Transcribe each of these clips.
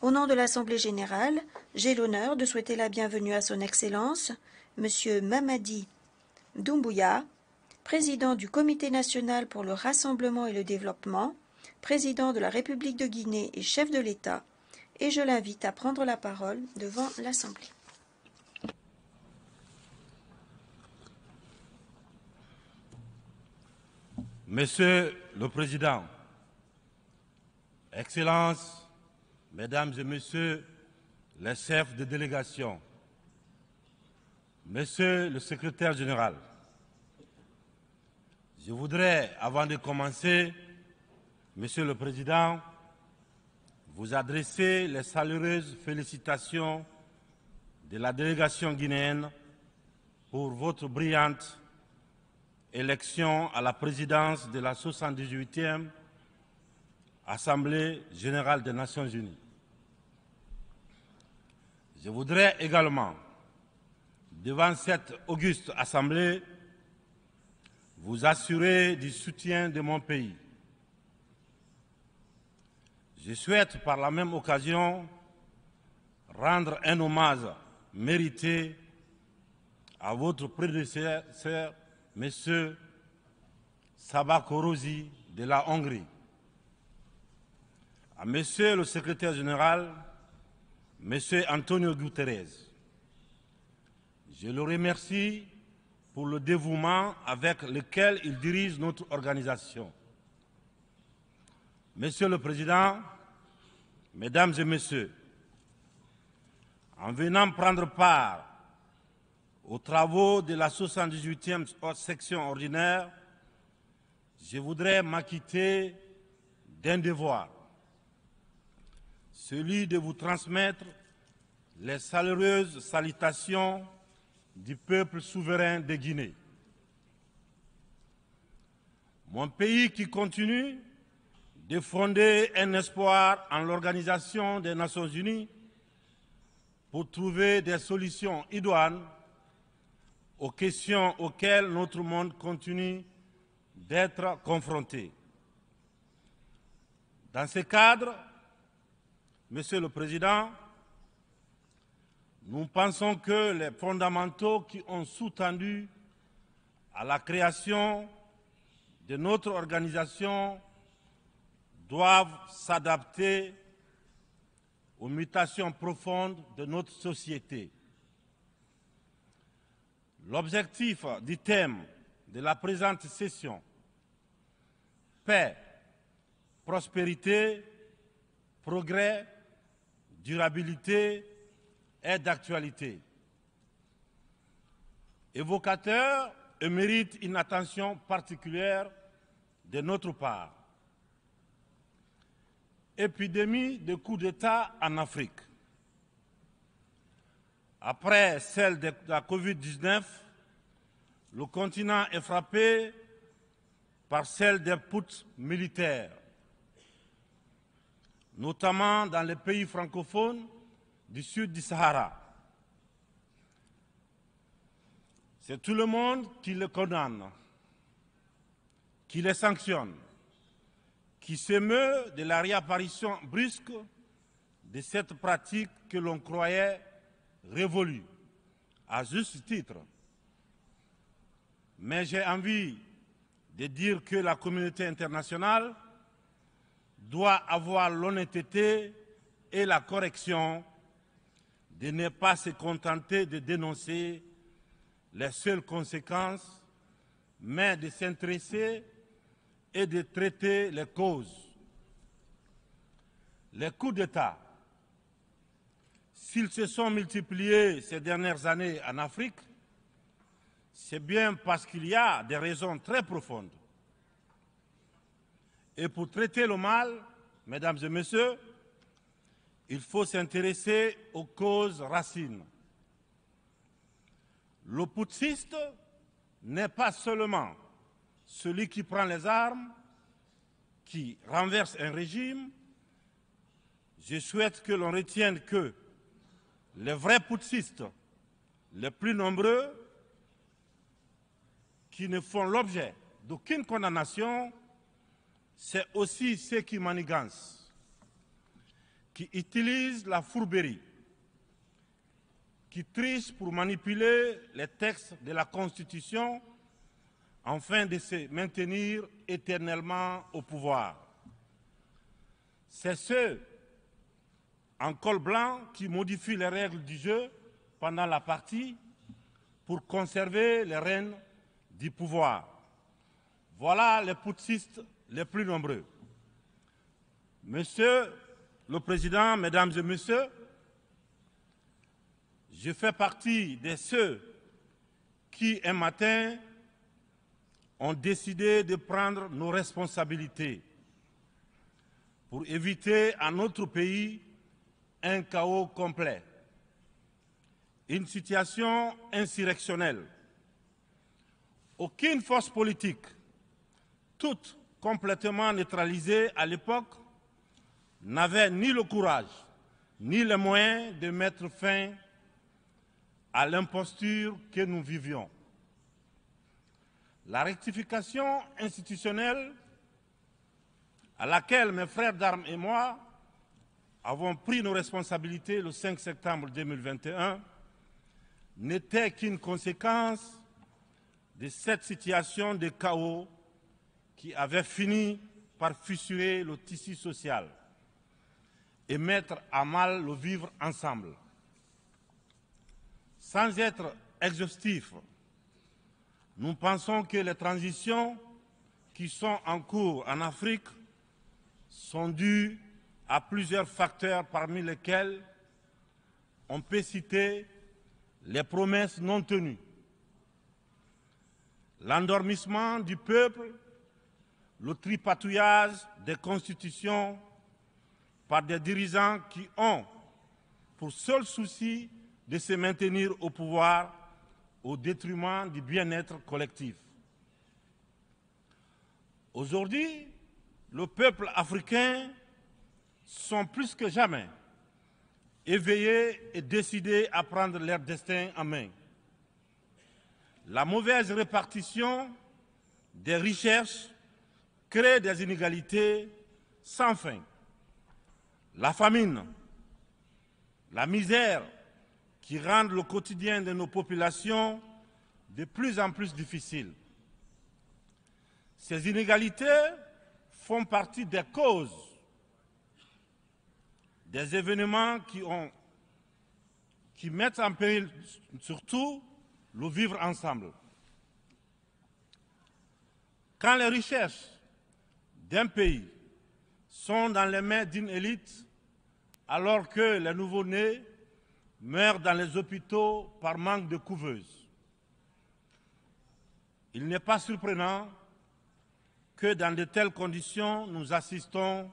Au nom de l'Assemblée générale, j'ai l'honneur de souhaiter la bienvenue à Son Excellence, M. Mamadi Doumbouya, président du Comité national pour le rassemblement et le développement, président de la République de Guinée et chef de l'État, et je l'invite à prendre la parole devant l'Assemblée. Monsieur le Président, Excellences, Mesdames et Messieurs les chefs de délégation, Monsieur le Secrétaire général, je voudrais, avant de commencer, Monsieur le Président, vous adresser les salueuses félicitations de la délégation guinéenne pour votre brillante élection à la présidence de la 78e Assemblée générale des Nations unies. Je voudrais également, devant cette auguste Assemblée, vous assurer du soutien de mon pays. Je souhaite par la même occasion rendre un hommage mérité à votre prédécesseur, M. Sabah Korosi de la Hongrie, à M. le secrétaire général, M. Antonio Guterres. Je le remercie pour le dévouement avec lequel il dirige notre organisation. Monsieur le Président, Mesdames et Messieurs, en venant prendre part aux travaux de la 78e section ordinaire, je voudrais m'acquitter d'un devoir, celui de vous transmettre les chaleureuses salutations du peuple souverain de Guinée. Mon pays qui continue de fonder un espoir en l'Organisation des Nations Unies pour trouver des solutions idoines aux questions auxquelles notre monde continue d'être confronté. Dans ce cadre, Monsieur le Président, nous pensons que les fondamentaux qui ont sous-tendu à la création de notre organisation doivent s'adapter aux mutations profondes de notre société. L'objectif du thème de la présente session, paix, prospérité, progrès, durabilité, est d'actualité. Évocateur et mérite une attention particulière de notre part. Épidémie de coups d'État en Afrique. Après celle de la Covid-19, le continent est frappé par celle des poutres militaires, notamment dans les pays francophones du sud du Sahara. C'est tout le monde qui le condamne, qui les sanctionne, qui s'émeut de la réapparition brusque de cette pratique que l'on croyait révolue, à juste titre. Mais j'ai envie de dire que la communauté internationale doit avoir l'honnêteté et la correction de ne pas se contenter de dénoncer les seules conséquences, mais de s'intéresser et de traiter les causes. Les coups d'État, s'ils se sont multipliés ces dernières années en Afrique, c'est bien parce qu'il y a des raisons très profondes. Et pour traiter le mal, mesdames et messieurs, il faut s'intéresser aux causes racines. Le putschiste n'est pas seulement celui qui prend les armes, qui renverse un régime. Je souhaite que l'on retienne que les vrais putschistes, les plus nombreux, qui ne font l'objet d'aucune condamnation, c'est aussi ceux qui manigancent qui utilisent la fourberie, qui trichent pour manipuler les textes de la Constitution afin de se maintenir éternellement au pouvoir. C'est ceux en col blanc qui modifient les règles du jeu pendant la partie pour conserver les rênes du pouvoir. Voilà les putschistes les plus nombreux. Monsieur le Président, Mesdames et Messieurs, je fais partie de ceux qui, un matin, ont décidé de prendre nos responsabilités pour éviter à notre pays un chaos complet, une situation insurrectionnelle. Aucune force politique, toute complètement neutralisée à l'époque, n'avait ni le courage ni les moyens de mettre fin à l'imposture que nous vivions. La rectification institutionnelle à laquelle mes frères d'armes et moi avons pris nos responsabilités le 5 septembre 2021 n'était qu'une conséquence de cette situation de chaos qui avait fini par fissurer le tissu social et mettre à mal le vivre ensemble. Sans être exhaustif, nous pensons que les transitions qui sont en cours en Afrique sont dues à plusieurs facteurs parmi lesquels on peut citer les promesses non tenues, l'endormissement du peuple, le tripatouillage des constitutions par des dirigeants qui ont pour seul souci de se maintenir au pouvoir au détriment du bien-être collectif. Aujourd'hui, le peuple africain sont plus que jamais éveillés et décidés à prendre leur destin en main. La mauvaise répartition des richesses crée des inégalités sans fin. La famine, la misère qui rendent le quotidien de nos populations de plus en plus difficile. Ces inégalités font partie des causes des événements qui mettent en péril surtout le vivre ensemble. Quand les richesses d'un pays sont dans les mains d'une élite, alors que les nouveau-nés meurent dans les hôpitaux par manque de couveuses. Il n'est pas surprenant que dans de telles conditions, nous assistons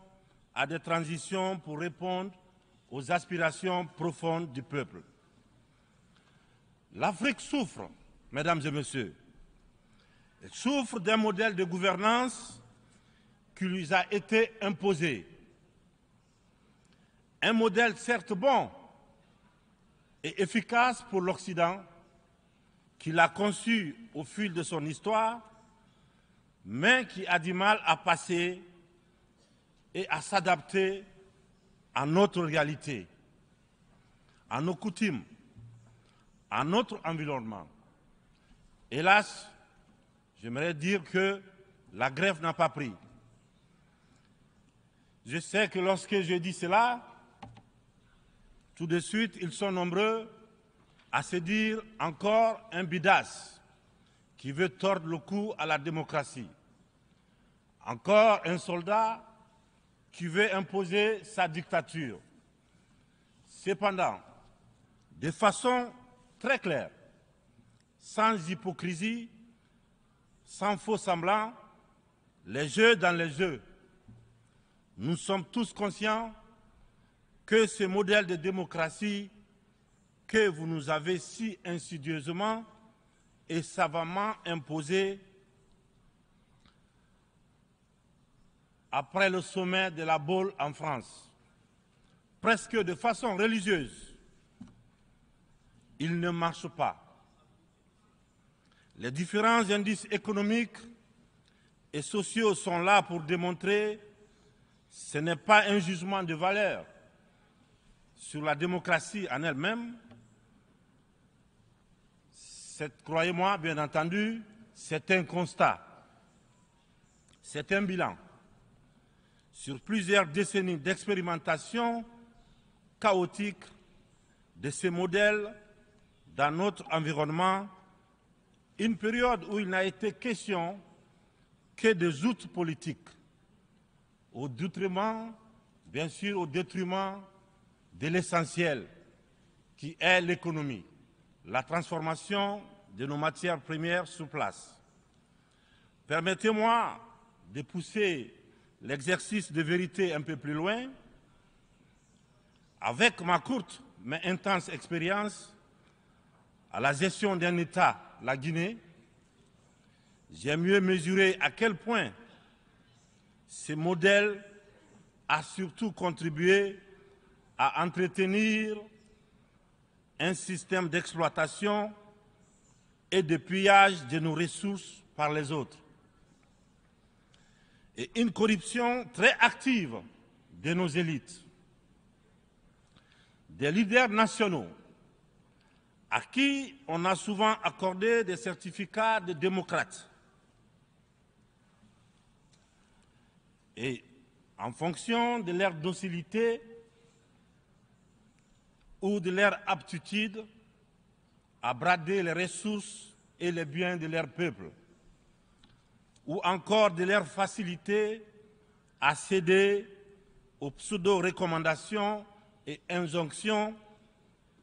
à des transitions pour répondre aux aspirations profondes du peuple. L'Afrique souffre, mesdames et messieurs. Elle souffre d'un modèle de gouvernance qui lui a été imposé. Un modèle certes bon, et efficace pour l'Occident, qu'il a conçu au fil de son histoire, mais qui a du mal à passer et à s'adapter à notre réalité, à nos coutumes, à notre environnement. Hélas, j'aimerais dire que la grève n'a pas pris. Je sais que lorsque je dis cela, tout de suite, ils sont nombreux à se dire encore un bidas qui veut tordre le cou à la démocratie. Encore un soldat qui veut imposer sa dictature. Cependant, de façon très claire, sans hypocrisie, sans faux semblant, les jeux dans les jeux. Nous sommes tous conscients que ce modèle de démocratie que vous nous avez si insidieusement et savamment imposé après le sommet de la Baule en France, presque de façon religieuse, il ne marche pas. Les différents indices économiques et sociaux sont là pour démontrer ce n'est pas un jugement de valeur, sur la démocratie en elle-même, croyez-moi, bien entendu, c'est un constat, c'est un bilan. Sur plusieurs décennies d'expérimentation chaotique de ces modèles dans notre environnement, une période où il n'a été question que des outils politiques, au détriment, bien sûr, au détriment de l'essentiel, qui est l'économie, la transformation de nos matières premières sur place. Permettez-moi de pousser l'exercice de vérité un peu plus loin. Avec ma courte mais intense expérience à la gestion d'un État, la Guinée, j'ai mieux mesuré à quel point ce modèle a surtout contribué à entretenir un système d'exploitation et de pillage de nos ressources par les autres. Et une corruption très active de nos élites, des leaders nationaux, à qui on a souvent accordé des certificats de démocrates. Et en fonction de leur docilité ou de leur aptitude à brader les ressources et les biens de leur peuple, ou encore de leur facilité à céder aux pseudo-recommandations et injonctions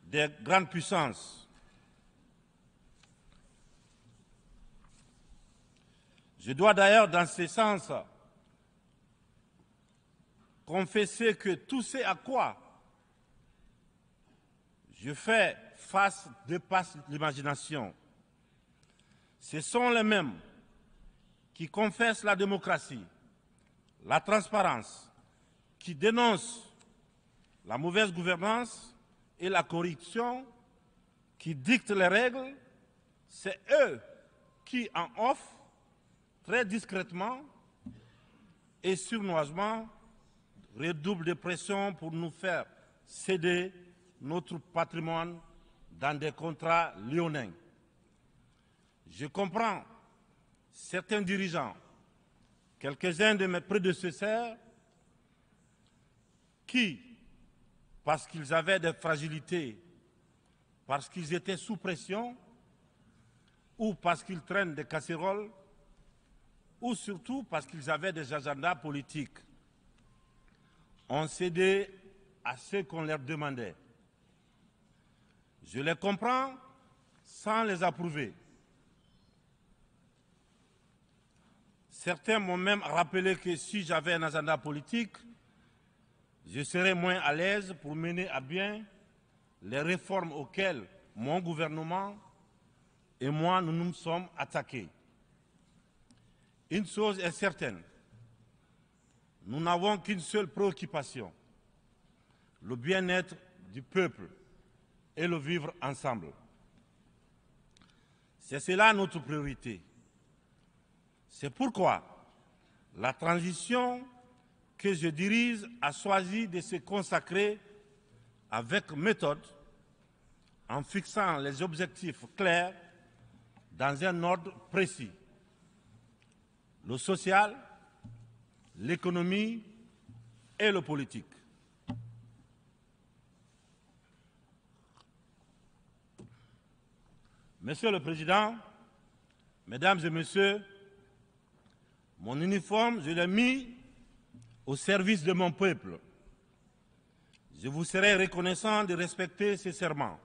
des grandes puissances. Je dois d'ailleurs, dans ce sens, confesser que tout ce à quoi je fais face dépasse l'imagination. Ce sont les mêmes qui confessent la démocratie, la transparence, qui dénoncent la mauvaise gouvernance et la corruption, qui dictent les règles, c'est eux qui en offrent très discrètement et surnoisement redoublent de pression pour nous faire céder notre patrimoine dans des contrats lyonnais. Je comprends certains dirigeants, quelques-uns de mes prédécesseurs, qui, parce qu'ils avaient des fragilités, parce qu'ils étaient sous pression, ou parce qu'ils traînent des casseroles, ou surtout parce qu'ils avaient des agendas politiques, ont cédé à ce qu'on leur demandait. Je les comprends sans les approuver. Certains m'ont même rappelé que si j'avais un agenda politique, je serais moins à l'aise pour mener à bien les réformes auxquelles mon gouvernement et moi nous nous sommes attaqués. Une chose est certaine, nous n'avons qu'une seule préoccupation, le bien-être du peuple et le vivre ensemble. C'est cela notre priorité. C'est pourquoi la transition que je dirige a choisi de se consacrer avec méthode en fixant les objectifs clairs dans un ordre précis. Le social, l'économie et le politique. Monsieur le Président, Mesdames et Messieurs, mon uniforme, je l'ai mis au service de mon peuple. Je vous serai reconnaissant de respecter ces serments,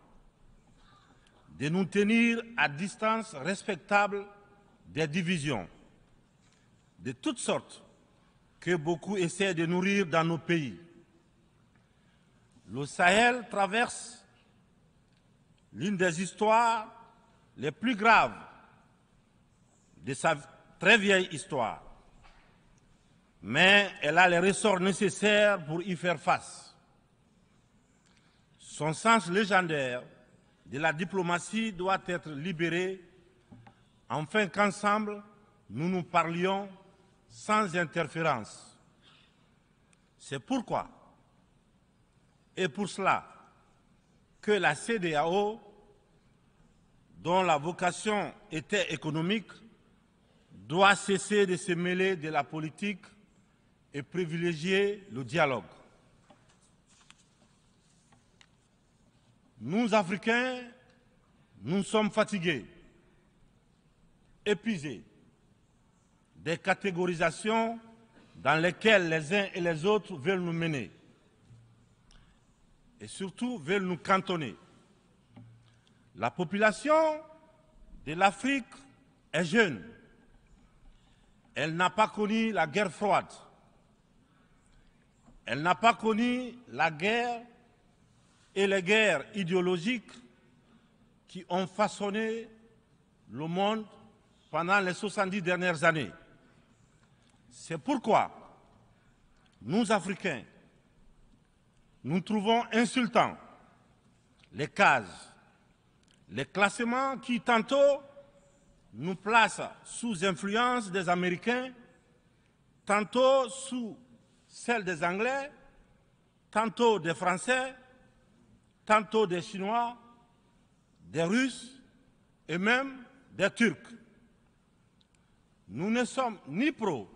de nous tenir à distance respectable des divisions, de toutes sortes que beaucoup essaient de nourrir dans nos pays. Le Sahel traverse l'une des histoires les plus graves de sa très vieille histoire. Mais elle a les ressorts nécessaires pour y faire face. Son sens légendaire de la diplomatie doit être libéré afin qu'ensemble, nous nous parlions sans interférence. C'est pourquoi, Et pour cela que la CDAO, dont la vocation était économique, doit cesser de se mêler de la politique et privilégier le dialogue. Nous, Africains, nous sommes fatigués, épuisés des catégorisations dans lesquelles les uns et les autres veulent nous mener et surtout veulent nous cantonner. La population de l'Afrique est jeune. Elle n'a pas connu la guerre froide. Elle n'a pas connu la guerre et les guerres idéologiques qui ont façonné le monde pendant les 70 dernières années. C'est pourquoi nous, Africains, nous trouvons insultants les cases, les classements qui tantôt nous placent sous influence des Américains, tantôt sous celle des Anglais, tantôt des Français, tantôt des Chinois, des Russes et même des Turcs. Nous ne sommes ni pro,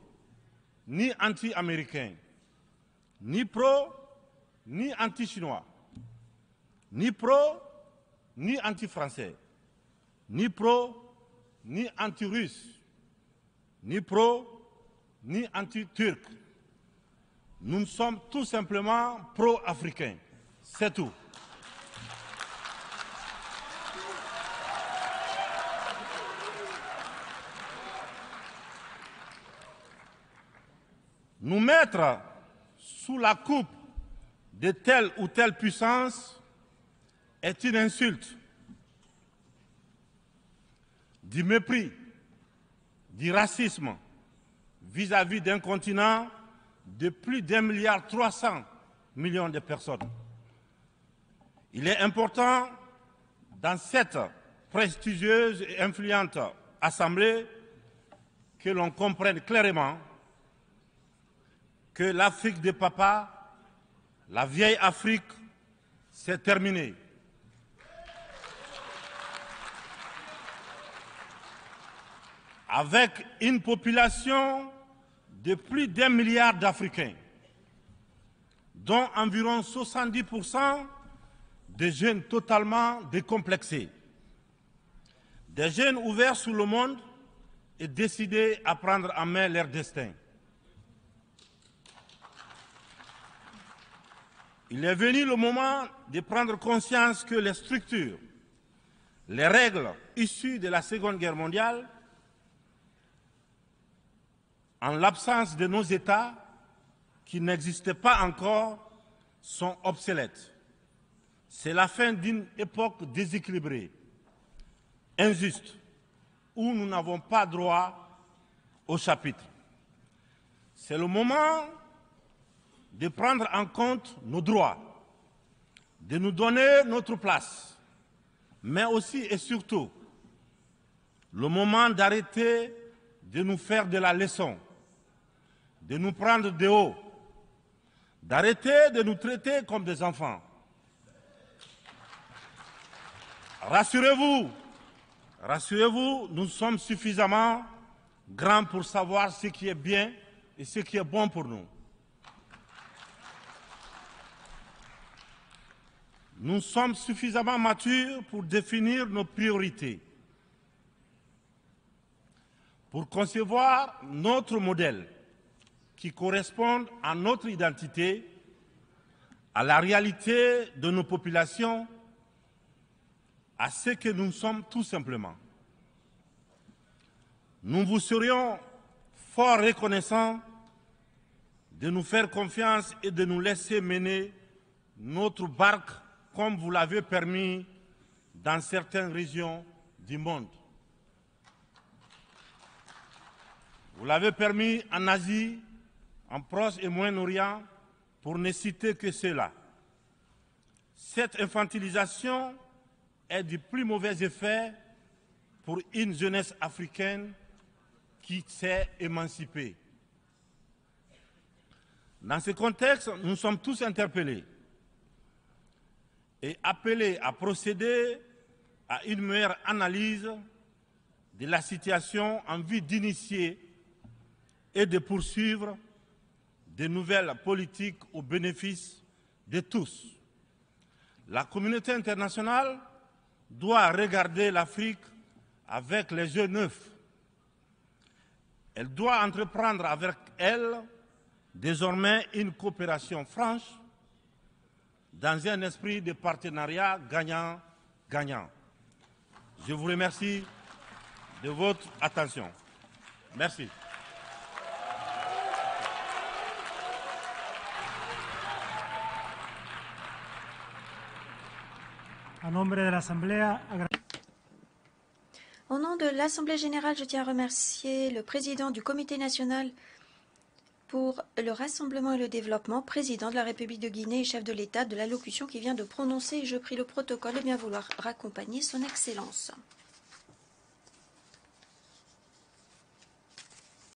ni anti-américains, ni pro, ni anti-chinois, ni pro, ni anti-français, ni pro, ni anti-russe, ni pro, ni anti-turc. Nous sommes tout simplement pro-africains. C'est tout. Nous mettre sous la coupe de telle ou telle puissance est une insulte, du mépris, du racisme vis-à-vis d'un continent de plus d'un milliard trois cents millions de personnes. Il est important, dans cette prestigieuse et influente Assemblée, que l'on comprenne clairement que l'Afrique des papas la vieille Afrique, c'est terminé. Avec une population de plus d'un milliard d'Africains, dont environ 70% de jeunes totalement décomplexés, des jeunes ouverts sur le monde et décidés à prendre en main leur destin. Il est venu le moment de prendre conscience que les structures, les règles issues de la Seconde Guerre mondiale, en l'absence de nos États qui n'existaient pas encore, sont obsolètes. C'est la fin d'une époque déséquilibrée, injuste, où nous n'avons pas droit au chapitre. C'est le moment de prendre en compte nos droits, de nous donner notre place, mais aussi et surtout le moment d'arrêter de nous faire de la leçon, de nous prendre de haut, d'arrêter de nous traiter comme des enfants. Rassurez-vous, rassurez-vous, nous sommes suffisamment grands pour savoir ce qui est bien et ce qui est bon pour nous. Nous sommes suffisamment matures pour définir nos priorités, pour concevoir notre modèle qui corresponde à notre identité, à la réalité de nos populations, à ce que nous sommes tout simplement. Nous vous serions fort reconnaissants de nous faire confiance et de nous laisser mener notre barque comme vous l'avez permis dans certaines régions du monde. Vous l'avez permis en Asie, en Proche et Moyen-Orient, pour ne citer que cela. Cette infantilisation est du plus mauvais effet pour une jeunesse africaine qui s'est émancipée. Dans ce contexte, nous sommes tous interpellés et appeler à procéder à une meilleure analyse de la situation en vue d'initier et de poursuivre de nouvelles politiques au bénéfice de tous. La communauté internationale doit regarder l'Afrique avec les yeux neufs. Elle doit entreprendre avec elle désormais une coopération franche dans un esprit de partenariat gagnant-gagnant. Je vous remercie de votre attention. Merci. Au nom de l'Assemblée générale, je tiens à remercier le président du Comité national pour le Rassemblement et le Développement, président de la République de Guinée et chef de l'État, de l'allocution qui vient de prononcer. Je prie le protocole de bien vouloir raccompagner son Excellence.